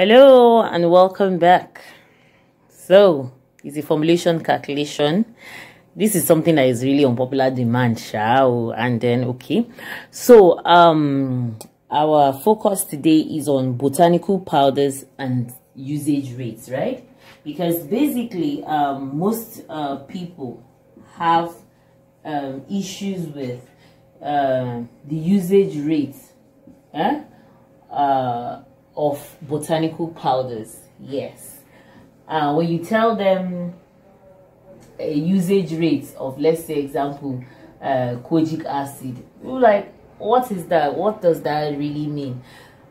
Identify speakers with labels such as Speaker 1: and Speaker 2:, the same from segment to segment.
Speaker 1: Hello and welcome back. So, it's a formulation calculation. This is something that is really on popular demand, shall and then okay. So, um our focus today is on botanical powders and usage rates, right? Because basically, um, most uh, people have um, issues with uh, the usage rates. Eh? Uh, of botanical powders. Yes. Uh, when you tell them a usage rate of, let's say, example, uh, kojic acid, you're like, what is that? What does that really mean?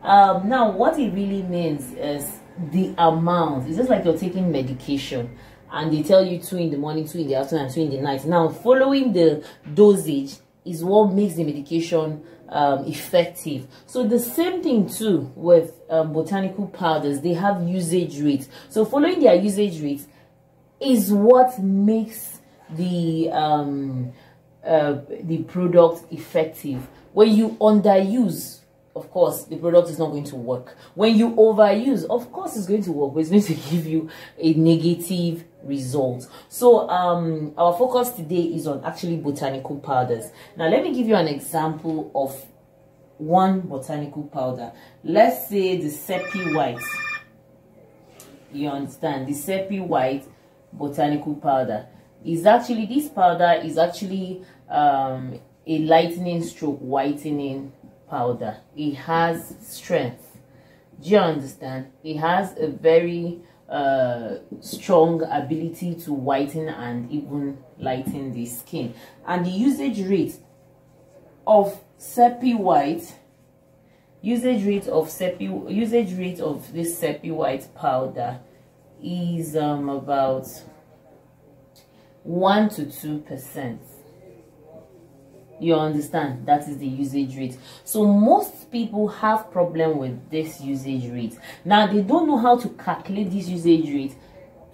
Speaker 1: Um, now, what it really means is the amount. It's just like you're taking medication and they tell you two in the morning, two in the afternoon, and two in the night. Now, following the dosage is what makes the medication um, effective. So the same thing too with um, botanical powders. They have usage rates. So following their usage rates is what makes the um, uh, the product effective. When you underuse, of course, the product is not going to work. When you overuse, of course, it's going to work, but it's going to give you a negative result. So um, our focus today is on actually botanical powders. Now, let me give you an example of one botanical powder. Let's say the SepiWhite. You understand? The SepiWhite botanical powder is actually, this powder is actually um, a lightening stroke whitening powder. It has strength. Do you understand? It has a very uh, strong ability to whiten and even lighten the skin. And the usage rate of SepiWhite, usage rate of Sepi, usage rate of this SepiWhite powder is um, about 1 to 2 percent you understand? That is the usage rate. So most people have problem with this usage rate. Now they don't know how to calculate this usage rate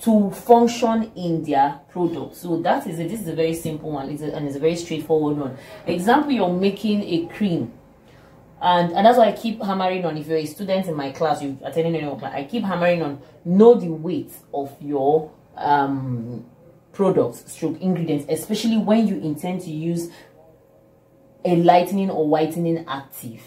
Speaker 1: to function in their product. So that is it this is a very simple one. It's a, and it's a very straightforward one. Example you're making a cream. And and that's why i keep hammering on. If you're a student in my class you're attending any class i keep hammering on know the weight of your um products stroke ingredients especially when you intend to use a lightening or whitening active.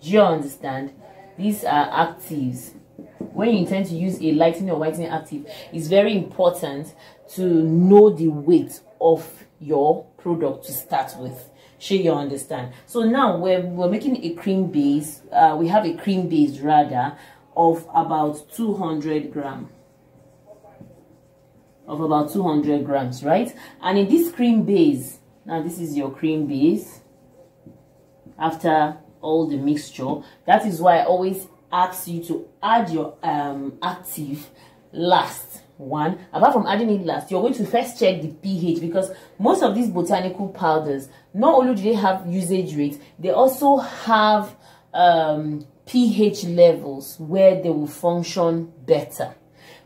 Speaker 1: Do you understand? These are actives. When you intend to use a lightening or whitening active, it's very important to know the weight of your product to start with. Sure you understand. So now we're, we're making a cream base. Uh, we have a cream base rather of about 200 gram of about 200 grams right and in this cream base now this is your cream base after all the mixture. That is why i always ask you to add your um active last one. Apart from adding it last you're going to first check the ph because most of these botanical powders not only do they have usage rates they also have um ph levels where they will function better.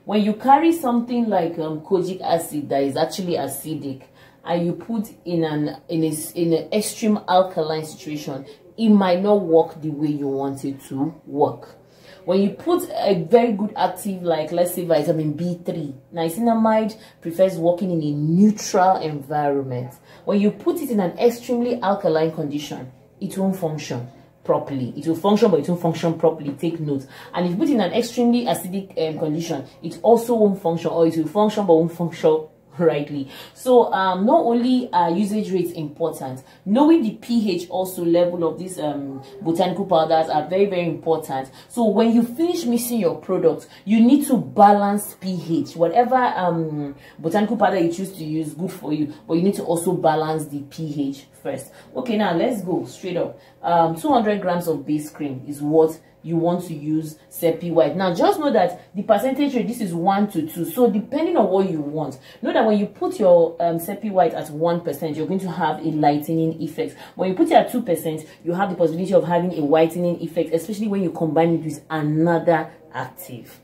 Speaker 1: When you carry something like um, kojic acid that is actually acidic and you put in an in a, in an extreme alkaline situation it might not work the way you want it to work. When you put a very good active like let's say vitamin b3 niacinamide prefers working in a neutral environment. When you put it in an extremely alkaline condition it won't function properly. It will function but it won't function properly. Take note. And if put in an extremely acidic um, condition it also won't function or it will function but won't function rightly. So um not only are usage rates important knowing the ph also level of these um botanical powders are very very important. So when you finish mixing your product you need to balance ph whatever um botanical powder you choose to use good for you but you need to also balance the ph first. Okay now let's go straight up um 200 grams of base cream is what you want to use SepiWhite. Now, just know that the percentage rate, this is 1 to 2. So, depending on what you want, know that when you put your um, SepiWhite at 1%, you're going to have a lightening effect. When you put it at 2%, you have the possibility of having a whitening effect, especially when you combine it with another active.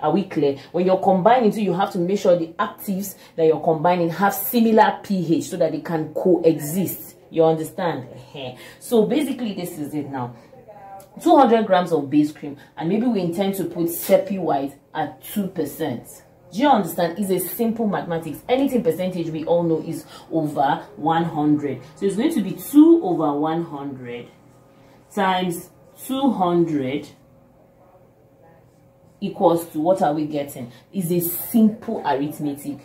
Speaker 1: Are we clear? When you're combining, so you have to make sure the actives that you're combining have similar pH so that they can coexist. You understand? So basically, this is it now 200 grams of base cream and maybe we intend to put SepiWhite at 2%. Do you understand? It's a simple mathematics. Anything percentage we all know is over 100. So it's going to be 2 over 100 times 200 equals to what are we getting? Is a simple arithmetic.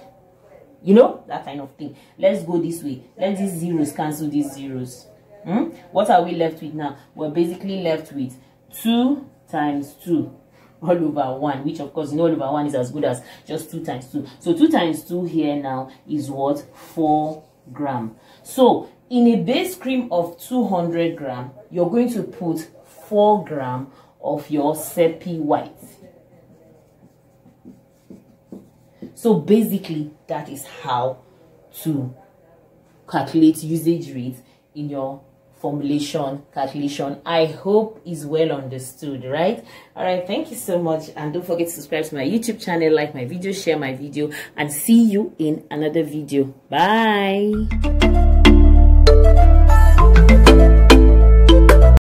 Speaker 1: You know, that kind of thing. Let's go this way. Let these zeros cancel these zeros. Hmm? What are we left with now? We're basically left with 2 times 2 all over 1 which of course you know all over 1 is as good as just 2 times 2 so 2 times 2 here now is what 4 gram so in a base cream of 200 gram you're going to put 4 gram of your seppi white so basically that is how to calculate usage rate in your formulation calculation. I hope is well understood right? All right thank you so much. And don't forget to subscribe to my youtube channel like my video share my video and see you in another video. Bye